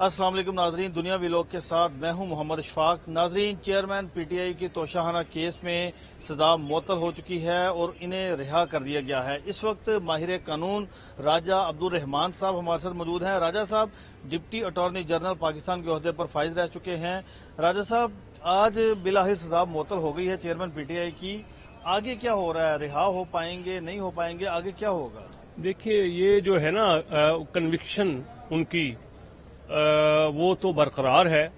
अस्सलाम वालेकुम नाजरीन, दुनिया विलोक के साथ मैं हूँ मोहम्मद इशफाक नाजरीन, चेयरमैन, पीटीआई की तोशाहाना केस में सजा मुअत्तल हो चुकी है और इन्हें रिहा कर दिया गया है। इस वक्त माहिर कानून राजा अब्दुल रहमान साहब हमारे साथ मौजूद हैं। राजा साहब, डिप्टी अटॉर्नी जनरल पाकिस्तान के अहदे पर फाइज रह चुके हैं। राजा साहब, आज बिलाहिर सजा मुअत्तल हो गई है चेयरमैन पीटीआई की। आगे क्या हो रहा है? रिहा हो पाएँगे, नहीं हो पाएँगे? आगे क्या होगा? देखिए, ये जो है ना कन्विक्शन उनकी वो तो बरकरार है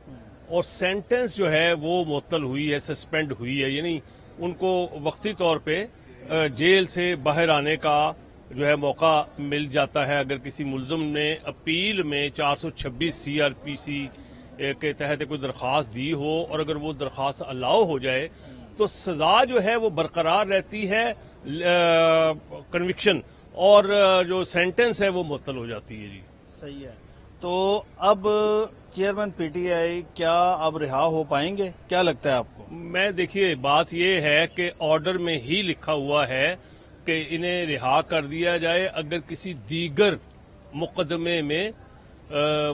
और सेंटेंस जो है वो मुअत्तल हुई है सस्पेंड हुई है, यानी उनको वक्ती तौर पे जेल से बाहर आने का जो है मौका मिल जाता है। अगर किसी मुलजम ने अपील में 426 सीआरपीसी के तहत कोई दरख्वास्त दी हो और अगर वो दरख्वास्त अलाउ हो जाए तो सजा जो है वो बरकरार रहती है कन्विक्शन और जो सेंटेंस है वो मुअत्तल हो जाती है जी। सही है। तो अब चेयरमैन पीटीआई क्या अब रिहा हो पाएँगे? क्या लगता है आपको? मैं देखिए बात ये है कि ऑर्डर में ही लिखा हुआ है कि इन्हें रिहा कर दिया जाए अगर किसी दीगर मुकदमे में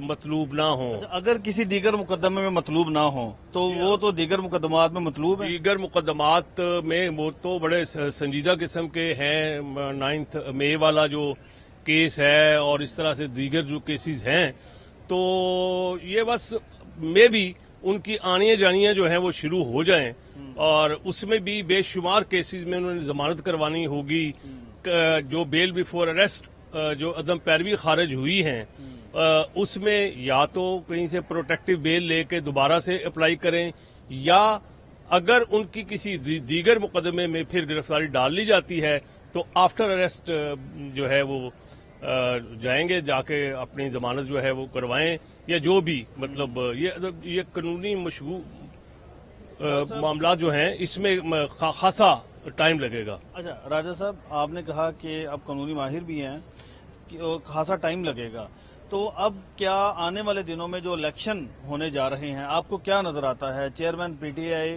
मतलूब ना हो। अच्छा, अगर किसी दीगर मुकदमे में मतलूब ना हो तो वो तो दीगर मुकदमात में मतलूब है? दीगर मुकदमात में वो तो बड़े संजीदा किस्म के हैं नाइन्थ मे वाला जो केस है और इस तरह से दीगर जो केसेस हैं तो ये बस मे भी उनकी आनियाँ जानियाँ जो हैं वो शुरू हो जाएँ और उसमें भी बेशुमार केसेस में उन्होंने जमानत करवानी होगी। जो बेल बिफोर अरेस्ट जो अदम पैरवी खारिज हुई हैं उसमें या तो कहीं से प्रोटेक्टिव बेल लेके दोबारा से अप्लाई करें या अगर उनकी किसी दीगर मुकदमे में फिर गिरफ्तारी डाल ली जाती है तो आफ्टर अरेस्ट जो है वो जाएँगे जाके अपनी जमानत जो है वो करवाएँ या जो भी मतलब ये ये कानूनी मशहूर मामला जो हैं इसमें खासा टाइम लगेगा। अच्छा राजा साहब आपने कहा कि आप कानूनी माहिर भी हैं कि खासा टाइम लगेगा। तो अब क्या आने वाले दिनों में जो इलेक्शन होने जा रहे हैं आपको क्या नज़र आता है? चेयरमैन पीटीआई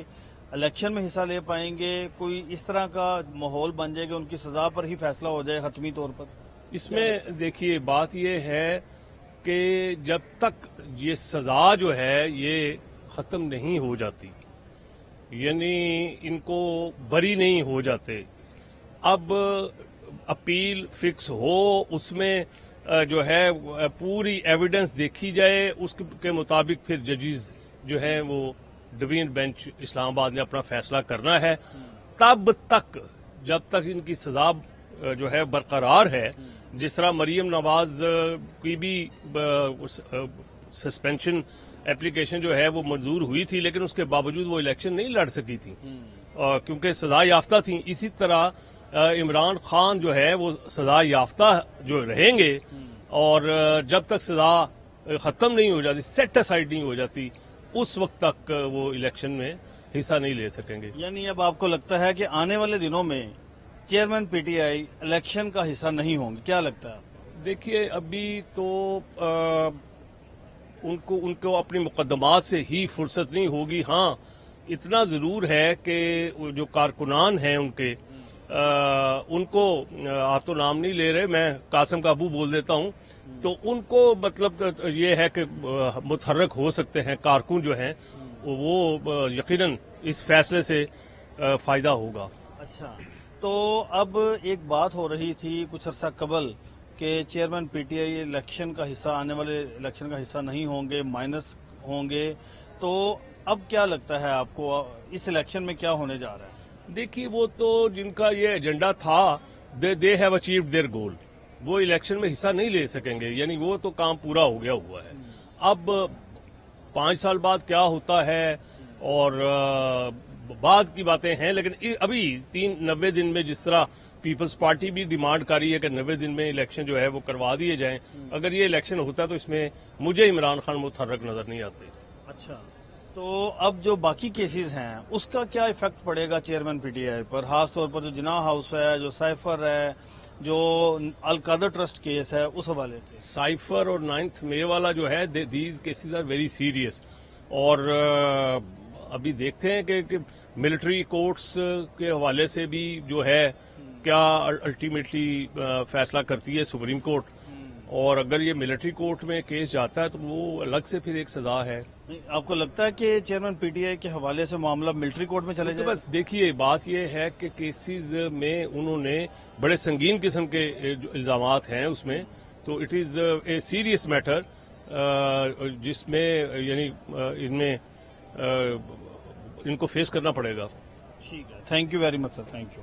इलेक्शन में हिस्सा ले पाएँगे? कोई इस तरह का माहौल बन जाएगा उनकी सजा पर ही फैसला हो जाए हतमी तौर पर? इसमें देखिए, बात यह है कि जब तक ये सजा जो है, ये खत्म नहीं हो जाती, यानी इनको बरी नहीं हो जाते, अब अपील फिक्स हो, उसमें जो है पूरी एविडेंस देखी जाए उसके मुताबिक फिर जजेस जो है, वो डिवीज़न बेंच इस्लामाबाद ने अपना फैसला करना है। तब तक, जब तक इनकी सजा जो है बरकरार है। जिस तरह मरियम नवाज़ की भी सस्पेंशन एप्लीकेशन जो है वो मंजूर हुई थी, लेकिन उसके बावजूद वो इलेक्शन नहीं लड़ सकी थी। क्योंकि सजा याफ्ता थी। इसी तरह इमरान खान जो है वो सजा याफ्ता जो रहेंगे, और जब तक सजा खत्म नहीं हो जाती सेट असाइड नहीं हो जाती, उस वक्त तक वो इलेक्शन में हिस्सा नहीं ले सकेंगे। यानी अब आपको लगता है कि आने वाले दिनों में चेयरमैन पीटीआई इलेक्शन का हिस्सा नहीं होंगे। क्या लगता है देखिए अभी तो आ, उनको उनको अपनी मुकदमात से ही फुर्सत नहीं होगी। हाँ इतना ज़रूर है कि जो कारकुनान हैं उनके आ, उनको आप तो नाम नहीं ले रहे मैं कासम काबू बोल देता हूँ। तो उनको मतलब ये है कि मुतहरक हो सकते हैं कारकुन जो हैं वो यकीनन इस फैसले से फ़ायदा होगा। अच्छा। तो अब एक बात हो रही थी कुछ अर्सा कबल के चेयरमैन पीटीआई इलेक्शन का हिस्सा, आने वाले इलेक्शन का हिस्सा नहीं होंगे, माइनस होंगे। तो अब क्या लगता है आपको, इस इलेक्शन में क्या होने जा रहा है? देखिए, वो तो जिनका ये एजेंडा था, they they have achieved their goal वो इलेक्शन में हिस्सा नहीं ले सकेंगे, यानी वो तो काम पूरा हो गया हुआ है। अब पाँच साल बाद क्या होता है, और बाद की बातें हैं लेकिन अभी तीन नब्बे दिन में जिस तरह पीपल्स पार्टी भी डिमांड कर रही है कि नब्बे दिन में इलेक्शन जो है वो करवा दिए जाएँ। अगर ये इलेक्शन होता तो इसमें मुझे इमरान खान मुतहरक नज़र नहीं आते। अच्छा तो अब जो बाकी केसेस हैं उसका क्या इफ़ेक्ट पड़ेगा चेयरमैन पीटीआई पर? खासतौर पर जो जिना हाउस है जो साइफर है जो अलकादर ट्रस्ट केस है उस हवाले से। साइफर और नाइन्थ मे वाला जो है these cases are very serious और अभी देखते हैं कि, कि मिलिट्री कोर्ट्स के हवाले से भी जो है क्या अल्टीमेटली फैसला करती है सुप्रीम कोर्ट। और अगर ये मिलिट्री कोर्ट में केस जाता है तो वो अलग से फिर एक सजा है। आपको लगता है कि चेयरमैन पीटीआई के हवाले से मामला मिलिट्री कोर्ट में चले तो जाए? बस देखिए बात यह है कि केसेस में उन्होंने बड़े संगीन किस्म के इल्ज़ाम हैं उसमें तो it is a serious matter जिसमें यानी इनमें इनको फेस करना पड़ेगा। ठीक है। Thank you very much sir thank you